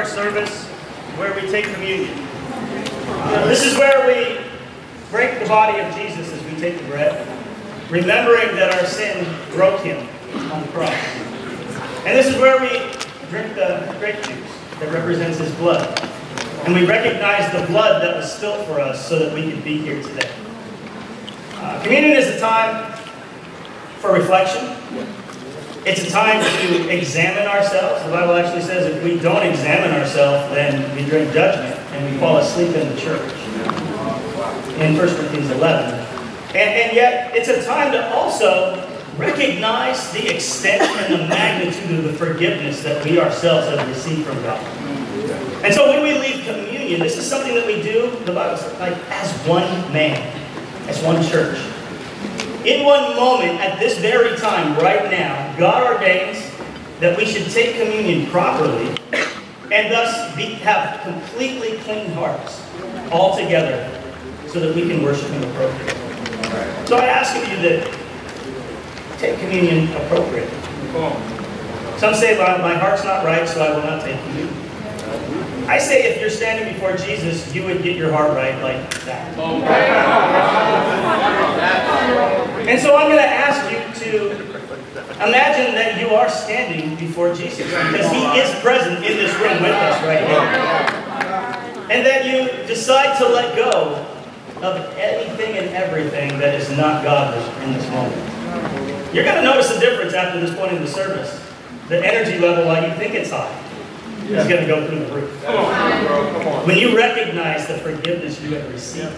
our service where we take communion. Uh, this is where we break the body of Jesus as we take the bread, remembering that our sin broke him on the cross. And this is where we drink the grape juice that represents his blood. And we recognize the blood that was spilt for us so that we could be here today. Uh, communion is a time for reflection. It's a time to examine ourselves. The Bible actually says if we don't examine ourselves, then we drink judgment and we fall asleep in the church. In 1 Corinthians 11. And, and yet, it's a time to also recognize the extent and the magnitude of the forgiveness that we ourselves have received from God. And so when we leave communion, this is something that we do, the Bible says, like as one man, as one church. In one moment, at this very time, right now, God ordains that we should take communion properly and thus be, have completely clean hearts all together so that we can worship Him appropriately. So I ask of you that take communion appropriately. Some say, my, my heart's not right, so I will not take communion. I say if you're standing before Jesus, you would get your heart right like that. And so I'm going to ask you to imagine that you are standing before Jesus because he is present in this room with us right now. And that you decide to let go of anything and everything that is not God in this moment. You're going to notice a difference after this point in the service. The energy level, while you think it's high, is going to go through the roof. When you recognize the forgiveness you have received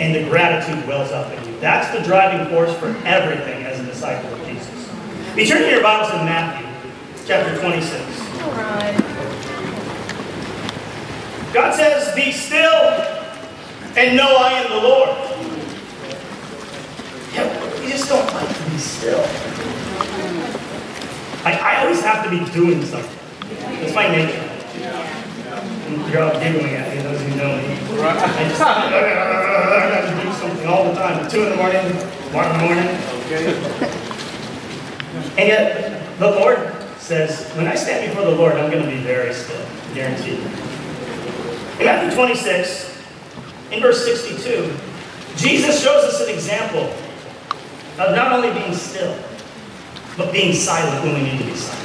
and the gratitude wells up in you, that's the driving force for everything as a disciple of Jesus. Be turning your Bibles to Matthew chapter 26. God says, Be still and know I am the Lord. Yeah, we just don't like to be still. Like, I always have to be doing something. It's my nature. You're all giggling at me, those who know me. I just I have to do something all the time. At 2 in the morning, 1 in the morning. Okay. And yet, the Lord says, when I stand before the Lord, I'm going to be very still, guaranteed. In Matthew 26, in verse 62, Jesus shows us an example of not only being still, but being silent when we need to be silent.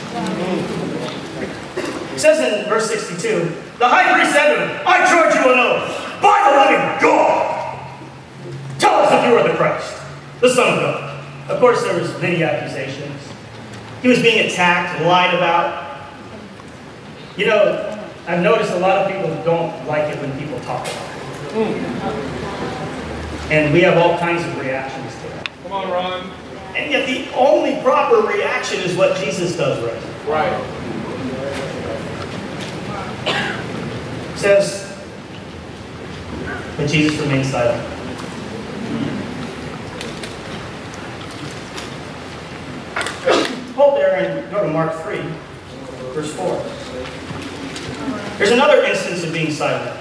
It says in verse 62, the high priest said to him, I charge you an oath, by the living God, tell us if you are the Christ, the Son of God. Of course, there was many accusations. He was being attacked, lied about. You know, I've noticed a lot of people don't like it when people talk about it. And we have all kinds of reactions to that. Come on, Ron. And yet the only proper reaction is what Jesus does right. Right. Says, but Jesus remained silent. Hold there and go to Mark 3, verse 4. There's another instance of being silent.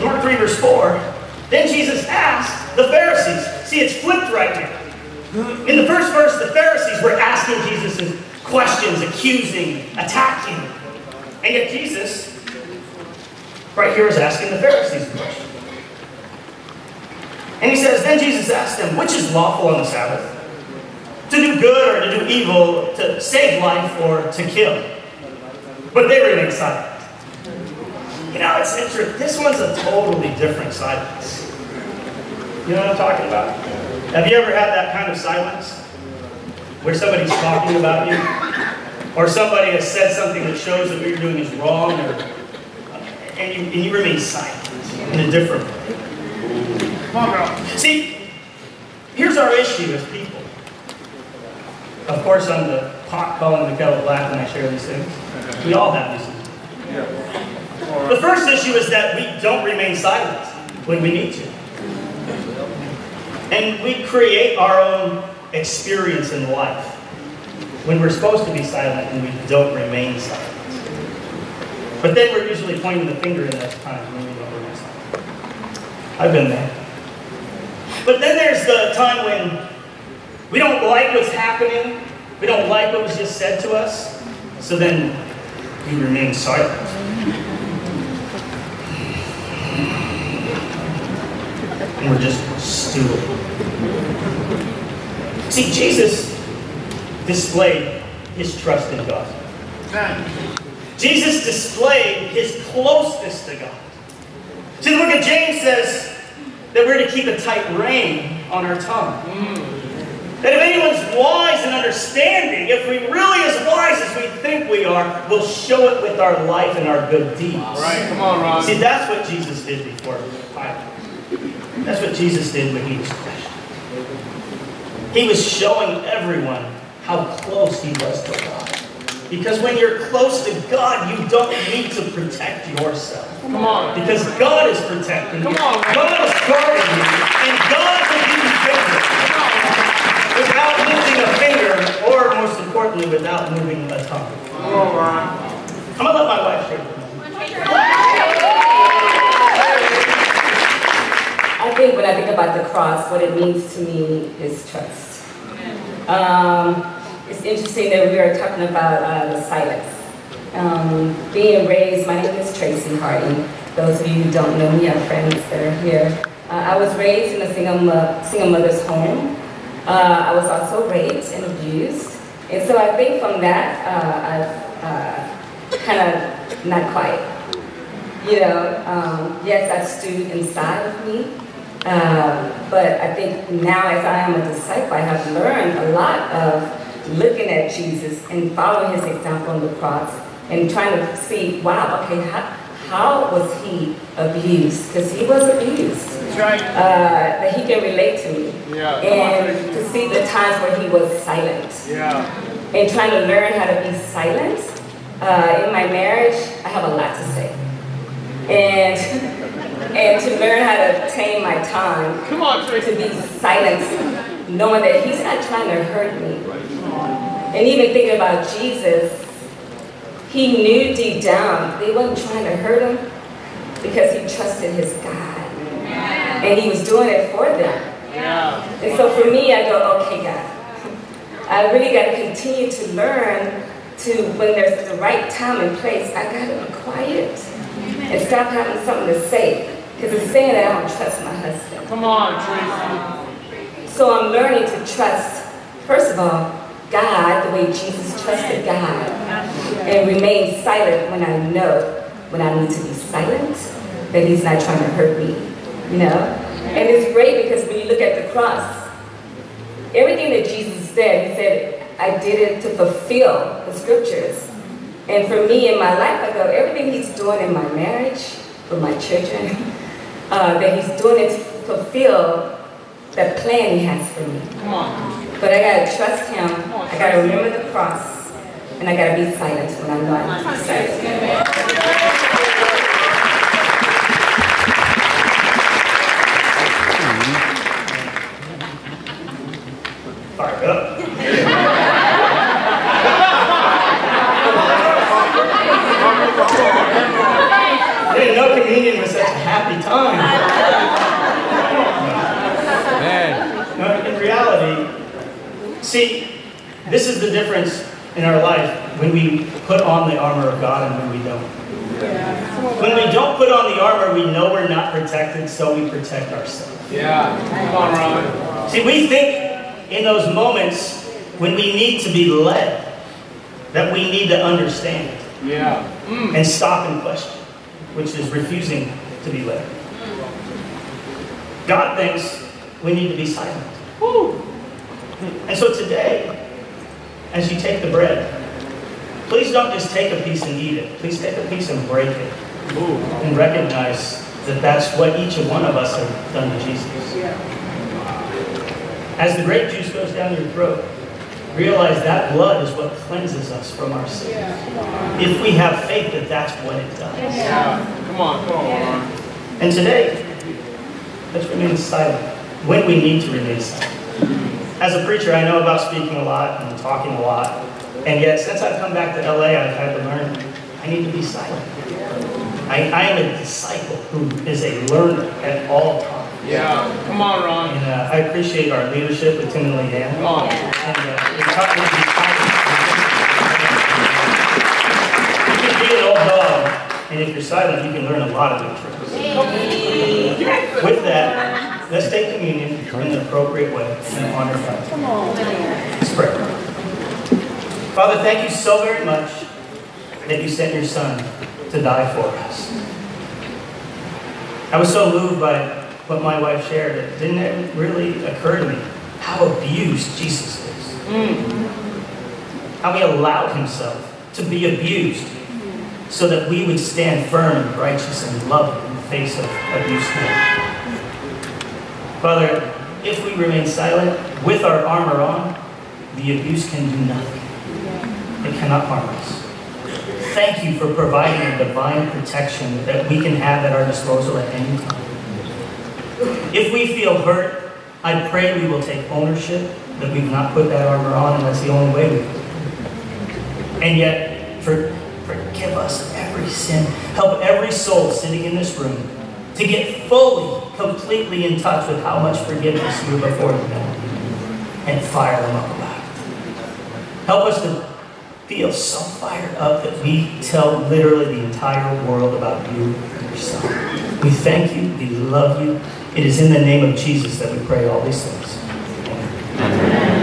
Mark 3, verse 4. Then Jesus asked the Pharisees. See, it's flipped right now. In the first verse, the Pharisees were asking Jesus questions, accusing, attacking. And yet Jesus, right here, is asking the Pharisees a question. And he says, Then Jesus asked them, Which is lawful on the Sabbath? To do good or to do evil, to save life or to kill? But they remained silent. You know, it's interesting. This one's a totally different silence. You know what I'm talking about? Have you ever had that kind of silence? Where somebody's talking about you? Or somebody has said something that shows that what you're doing is wrong, or, uh, and, you, and you remain silent in a different way. See, here's our issue as people. Of course, I'm the pot calling the kettle black when I share these things. We all have these things. The first issue is that we don't remain silent when we need to. And we create our own experience in life when we're supposed to be silent and we don't remain silent. But then we're usually pointing the finger in those times when we don't remain silent. I've been there. But then there's the time when we don't like what's happening We don't like what was just said to us, so then we remain silent. And we're just stewing. See, Jesus displayed his trust in God. Jesus displayed his closeness to God. See, the book of James says that we're to keep a tight rein on our tongue. That if anyone's wise and understanding, if we really as wise as we think we are, we'll show it with our life and our good deeds. All right, come on, Ron. See, that's what Jesus did before Pilate. That's what Jesus did when he was questioned. He was showing everyone how close he was to God. Because when you're close to God, you don't need to protect yourself. Come on. Because God is protecting Come you. on. God is guarding you. And God will give you favor without moving a finger, or most importantly, without moving a tongue. Come on, I'm going to let my wife share I think when I think about the cross, what it means to me is trust. Um, it's interesting that we are talking about uh, silence. Um, being raised, my name is Tracy Harding. Those of you who don't know me, have friends that are here. Uh, I was raised in a single, mo- single mother's home. Uh, I was also raped and abused. And so I think from that, uh, I've uh, kind of not quiet. You know, um, yes, that stewed inside of me. Um, but I think now, as I am a disciple, I have learned a lot of looking at Jesus and following his example on the cross and trying to see, wow, okay, how, how was he abused? Because he was abused. Right. Uh, that he can relate to me. Yeah, And to see the times where he was silent Yeah. and trying to learn how to be silent. Uh, in my marriage, I have a lot to say. And, and to learn how to tame my tongue, Come on, to be silent, knowing that he's not trying to hurt me. And even thinking about Jesus, he knew deep down they wasn't trying to hurt him because he trusted his God. And he was doing it for them. Yeah. And so for me, I go, okay, God, I really got to continue to learn to, when there's the right time and place, I got to be quiet and stop having something to say. Because it's saying that I don't trust my husband. Come on, Tracy. So I'm learning to trust, first of all, God the way Jesus trusted God. And remain silent when I know when I need to be silent, that he's not trying to hurt me. You know? And it's great because when you look at the cross, everything that Jesus said, he said, I did it to fulfill the scriptures. And for me in my life, I go, everything he's doing in my marriage, with my children, uh, that he's doing it to fulfill the plan he has for me. Come on. But I gotta trust him. I gotta remember the cross. And I gotta be silent when I'm be silent. Fired up. Communion was such a happy time. Man. No, in reality, see, this is the difference in our life when we put on the armor of God and when we don't. When we don't put on the armor, we know we're not protected, so we protect ourselves. Yeah. Come on, Ron. See, we think in those moments when we need to be led, that we need to understand Yeah. Mm. and stop and question, which is refusing to be led. God thinks we need to be silent. And so today, as you take the bread, please don't just take a piece and eat it. Please take a piece and break it Ooh. and recognize that that's what each and one of us have done to Jesus. As the grape juice goes down your throat, realize that blood is what cleanses us from our sin. If we have faith that that's what it does. Yeah. Come on, come on. And today, let's remain silent when we need to remain silent as a preacher, I know about speaking a lot and talking a lot. And yet, since I've come back to LA, I've had to learn I need to be silent. I, I am a disciple who is a learner at all times. Yeah, come on, Ron. And uh, I appreciate our leadership with Tim and dan Come on. And, uh. You can be an old dog, and if you're silent, you can learn a lot of new tricks. With that, let's take communion in the appropriate way and honor God. Let's pray. Father, thank you so very much that you sent your son to die for us. I was so moved by what my wife shared, it didn't really occur to me how abused Jesus is. How he allowed himself to be abused so that we would stand firm and righteous and loving in the face of abuse. Father, if we remain silent with our armor on, the abuse can do nothing. It cannot harm us. Thank you for providing a divine protection that we can have at our disposal at any time. If we feel hurt, I pray we will take ownership that we've not put that armor on and that's the only way we can. And yet, for, forgive us every sin. Help every soul sitting in this room to get fully, completely in touch with how much forgiveness you have afforded them and fire them up about it. Help us to feel so fired up that we tell literally the entire world about you and your son. We thank you. We love you. It is in the name of Jesus that we pray all these things. Amen.